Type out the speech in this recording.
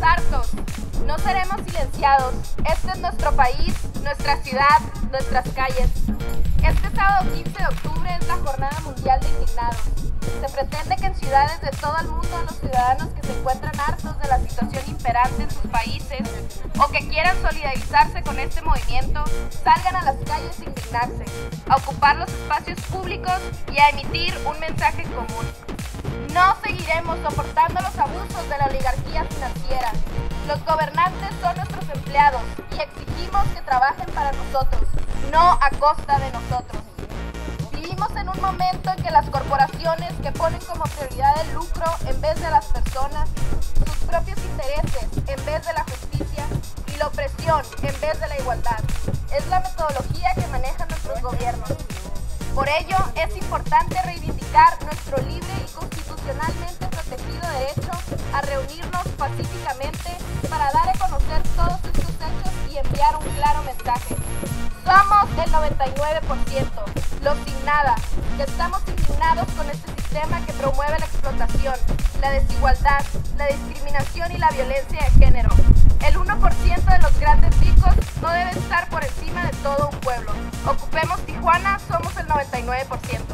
No seremos silenciados. Este es nuestro país, nuestra ciudad, nuestras calles. Este sábado 15 de octubre es la Jornada Mundial de Indignados. Se pretende que en ciudades de todo el mundo los ciudadanos que se encuentran hartos de la situación imperante en sus países o que quieran solidarizarse con este movimiento salgan a las calles a indignarse, a ocupar los espacios públicos y a emitir un mensaje común. No seguiremos soportando los abusos de la oligarquía financiera. Los gobernantes son nuestros empleados y exigimos que trabajen para nosotros, no a costa de nosotros. Vivimos en un momento en que las corporaciones que ponen como prioridad el lucro en vez de las personas, sus propios intereses en vez de la justicia y la opresión en vez de la igualdad, es la metodología que manejan nuestros gobiernos. Por ello, es importante reivindicar nuestro libre y protegido derecho a reunirnos pacíficamente para dar a conocer todos estos hechos y enviar un claro mensaje. Somos el 99%, los sin que estamos indignados con este sistema que promueve la explotación, la desigualdad, la discriminación y la violencia de género. El 1% de los grandes ricos no debe estar por encima de todo un pueblo. Ocupemos Tijuana, somos el 99%.